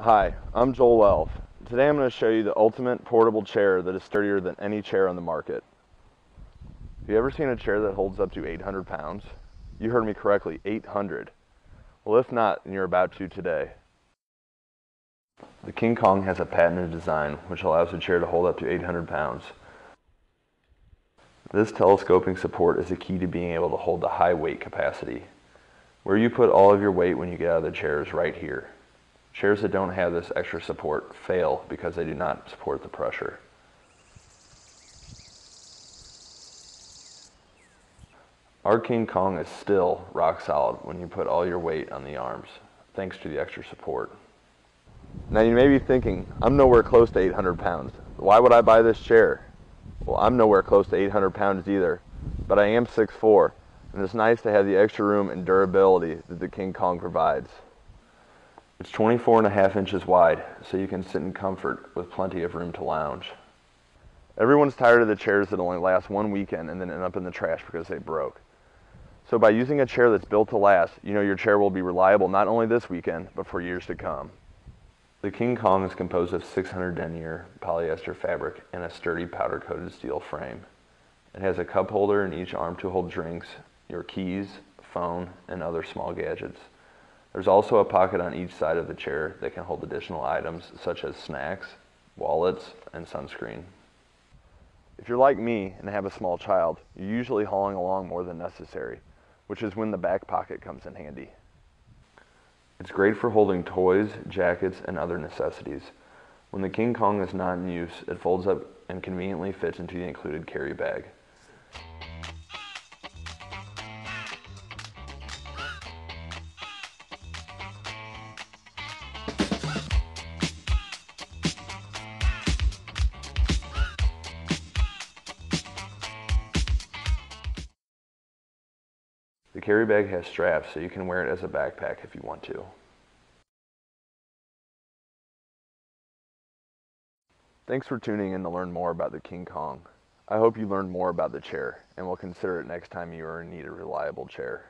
Hi, I'm Joel Elf. Today I'm going to show you the ultimate portable chair that is sturdier than any chair on the market. Have you ever seen a chair that holds up to 800 pounds? You heard me correctly, 800. Well, if not, then you're about to today. The King Kong has a patented design which allows the chair to hold up to 800 pounds. This telescoping support is the key to being able to hold the high weight capacity. Where you put all of your weight when you get out of the chair is right here. Chairs that don't have this extra support fail because they do not support the pressure. Our King Kong is still rock solid when you put all your weight on the arms, thanks to the extra support. Now you may be thinking, I'm nowhere close to 800 pounds. Why would I buy this chair? Well, I'm nowhere close to 800 pounds either, but I am 6'4", and it's nice to have the extra room and durability that the King Kong provides. It's 24 and a half inches wide, so you can sit in comfort with plenty of room to lounge. Everyone's tired of the chairs that only last one weekend and then end up in the trash because they broke. So by using a chair that's built to last, you know your chair will be reliable not only this weekend, but for years to come. The King Kong is composed of 600 denier polyester fabric and a sturdy powder coated steel frame. It has a cup holder in each arm to hold drinks, your keys, phone, and other small gadgets. There's also a pocket on each side of the chair that can hold additional items such as snacks, wallets, and sunscreen. If you're like me and have a small child, you're usually hauling along more than necessary, which is when the back pocket comes in handy. It's great for holding toys, jackets, and other necessities. When the King Kong is not in use, it folds up and conveniently fits into the included carry bag. The carry bag has straps so you can wear it as a backpack if you want to. Thanks for tuning in to learn more about the King Kong. I hope you learned more about the chair and will consider it next time you are in need of a reliable chair.